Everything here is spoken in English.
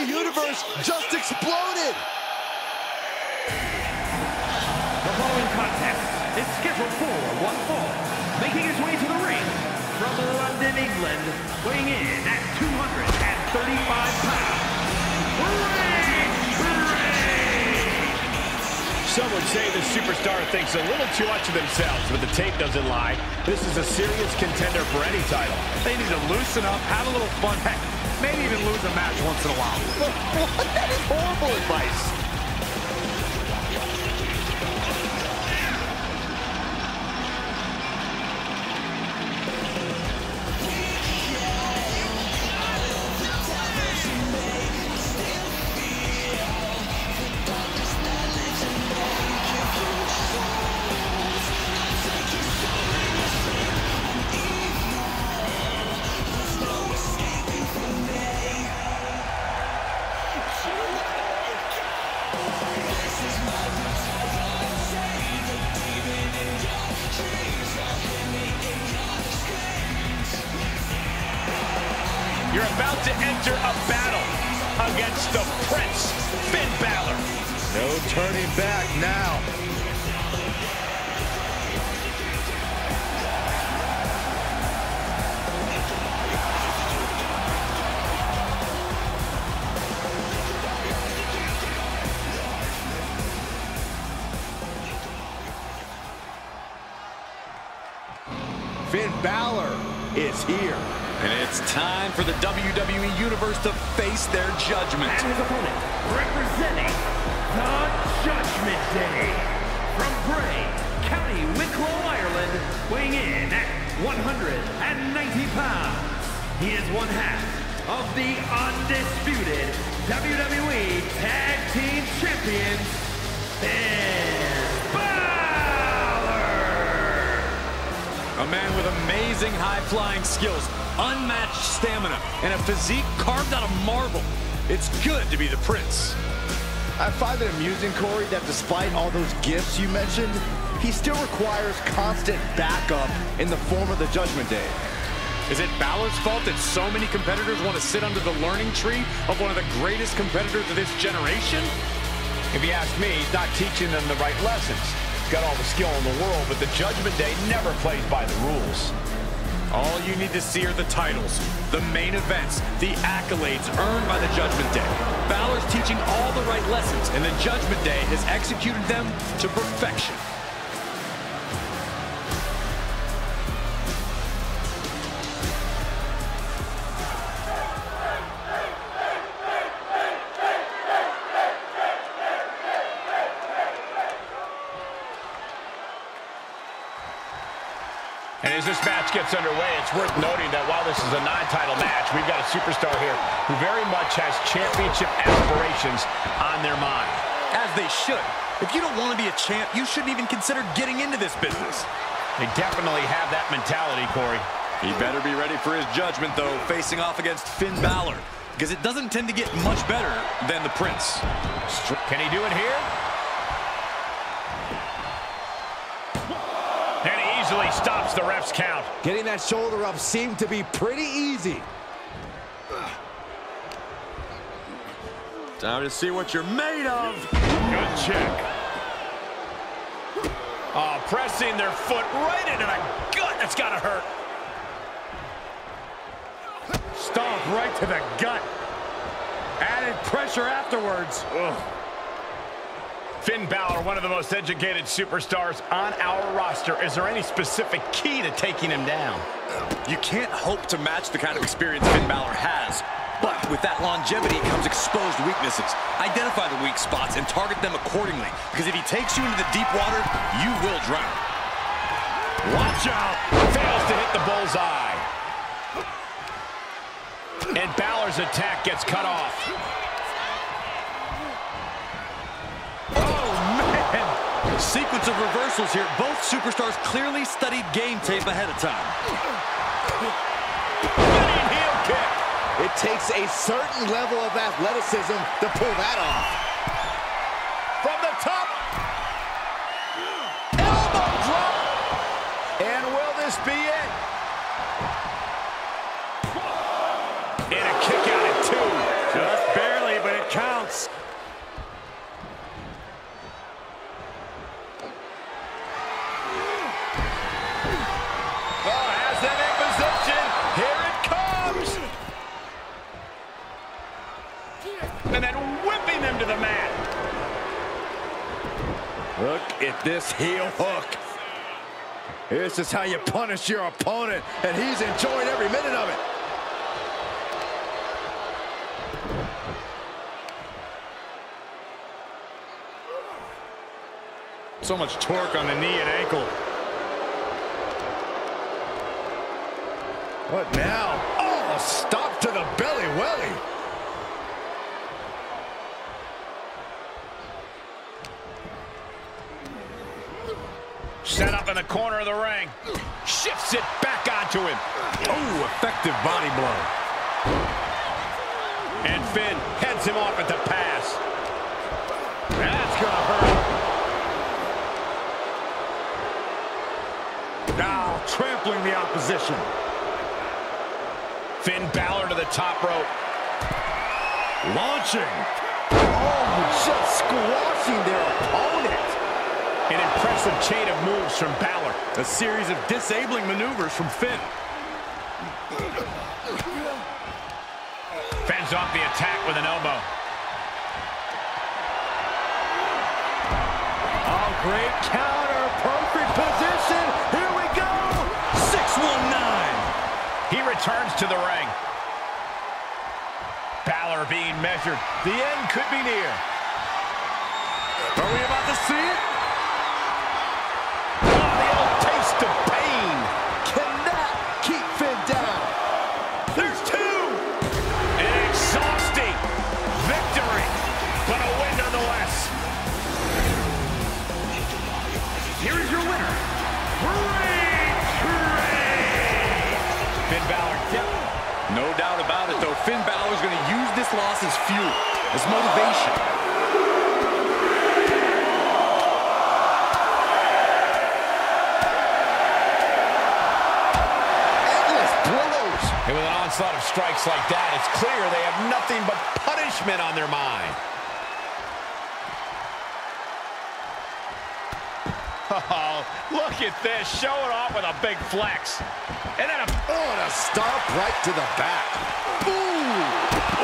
WWE Universe just exploded. The following contest is scheduled for one fall. Making his way to the ring from London, England, weighing in at 235 pounds, Some would say the superstar thinks a little too much of themselves, but the tape doesn't lie. This is a serious contender for any title. They need to loosen up, have a little fun, heck, maybe even lose a match once in a while. What? That is horrible advice. You're about to enter a battle against the Prince, Finn Balor. No turning back now. Finn Balor is here. And it's time for the WWE Universe to face their judgment. And his opponent, representing the Judgment Day, from Bray, County Wicklow, Ireland, weighing in at 190 pounds. He is one half of the undisputed WWE Tag Team Champions, Finn Balor! A man with amazing high-flying skills, unmatched stamina, and a physique carved out of marble. It's good to be the Prince. I find it amusing, Corey, that despite all those gifts you mentioned, he still requires constant backup in the form of the Judgment Day. Is it Balor's fault that so many competitors want to sit under the learning tree of one of the greatest competitors of this generation? If you ask me, he's not teaching them the right lessons. He's got all the skill in the world, but the Judgment Day never plays by the rules. All you need to see are the titles, the main events, the accolades earned by the Judgment Day. Balor's teaching all the right lessons, and the Judgment Day has executed them to perfection. As this match gets underway, it's worth noting that while this is a non-title match, we've got a superstar here who very much has championship aspirations on their mind. As they should. If you don't want to be a champ, you shouldn't even consider getting into this business. They definitely have that mentality, Corey. He better be ready for his judgment, though, facing off against Finn Balor. Because it doesn't tend to get much better than the Prince. Can he do it here? Easily stops the ref's count. Getting that shoulder up seemed to be pretty easy. Time to see what you're made of. Good check. Oh, pressing their foot right into the gut. That's got to hurt. Stomp right to the gut. Added pressure afterwards. Ugh. Finn Balor, one of the most educated superstars on our roster. Is there any specific key to taking him down? You can't hope to match the kind of experience Finn Balor has. But with that longevity comes exposed weaknesses. Identify the weak spots and target them accordingly. Because if he takes you into the deep water, you will drown. Watch out! Fails to hit the bullseye. And Balor's attack gets cut off. Sequence of reversals here. Both superstars clearly studied game tape ahead of time. Running heel kick. It takes a certain level of athleticism to pull that off. From the top. Elbow drop. And will this be it? And a kick out at two. Just barely, Look at this heel hook. This is how you punish your opponent, and he's enjoying every minute of it. So much torque on the knee and ankle. What now? Oh, stop to the belly welly. Set up in the corner of the ring. Shifts it back onto him. Oh, effective body blow. And Finn heads him off at the pass. That's gonna hurt. Now trampling the opposition. Finn Balor to the top rope. Launching. Oh, just squashing their opponent. An impressive chain of moves from Balor. A series of disabling maneuvers from Finn. Fends off the attack with an elbow. Oh, great counter. Perfect position. Here we go. 619. He returns to the ring. Balor being measured. The end could be near. Are we about to see it? There's two. An exhausting victory, but a win nonetheless. Here is your winner, Bray Trey. Finn Balor. No doubt about it, though. Finn Balor is going to use this loss as fuel, as motivation. Onslaught of strikes like that, it's clear they have nothing but punishment on their mind. Oh, look at this, showing off with a big flex. And then a Oh, and a stomp right to the back. Ooh.